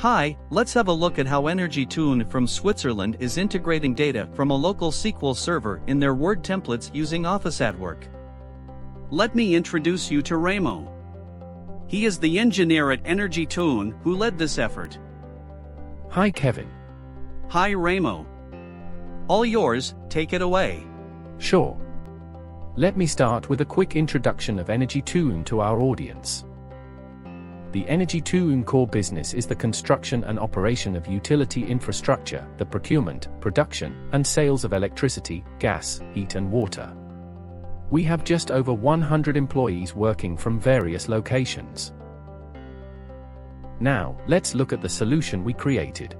Hi, let's have a look at how Energie Thun from Switzerland is integrating data from a local SQL server in their Word templates using Office at Work. Let me introduce you to Ramo. He is the engineer at Energie Thun who led this effort. Hi Kevin. Hi Ramo. All yours, take it away. Sure. Let me start with a quick introduction of Energie Thun to our audience. The Energie Thun core business is the construction and operation of utility infrastructure, the procurement, production, and sales of electricity, gas, heat and water. We have just over 100 employees working from various locations. Now, let's look at the solution we created.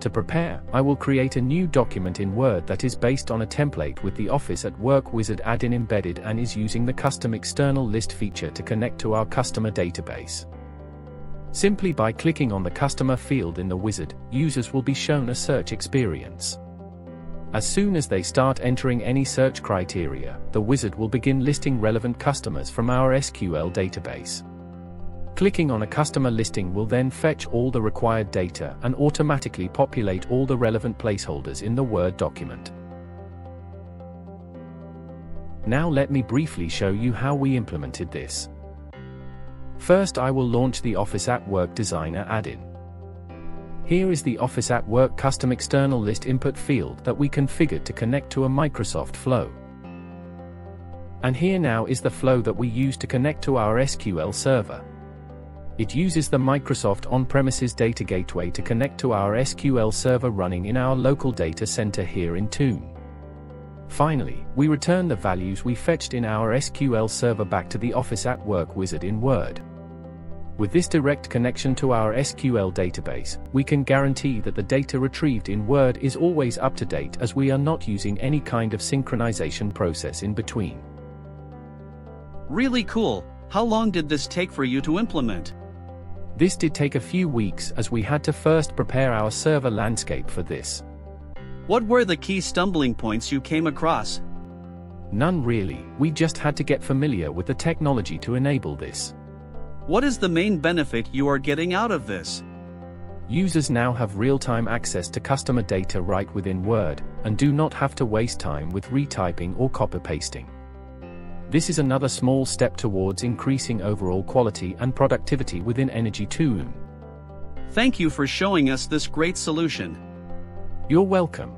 To prepare, I will create a new document in Word that is based on a template with the Office at Work Wizard add-in embedded and is using the custom external list feature to connect to our customer database. Simply by clicking on the customer field in the wizard, users will be shown a search experience. As soon as they start entering any search criteria, the wizard will begin listing relevant customers from our SQL database. Clicking on a customer listing will then fetch all the required data and automatically populate all the relevant placeholders in the Word document. Now let me briefly show you how we implemented this. First I will launch the Office at Work Designer add-in. Here is the Office at Work custom external list input field that we configured to connect to a Microsoft flow. And here now is the flow that we use to connect to our SQL server. It uses the Microsoft on-premises data gateway to connect to our SQL server running in our local data center here in Thun. Finally, we return the values we fetched in our SQL server back to the Office at Work wizard in Word. With this direct connection to our SQL database, we can guarantee that the data retrieved in Word is always up to date as we are not using any kind of synchronization process in between. Really cool. How long did this take for you to implement? This did take a few weeks as we had to first prepare our server landscape for this. What were the key stumbling points you came across? None really, we just had to get familiar with the technology to enable this. What is the main benefit you are getting out of this? Users now have real-time access to customer data right within Word, and do not have to waste time with retyping or copy-pasting. This is another small step towards increasing overall quality and productivity within Energy Energie Thun. Thank you for showing us this great solution. You're welcome.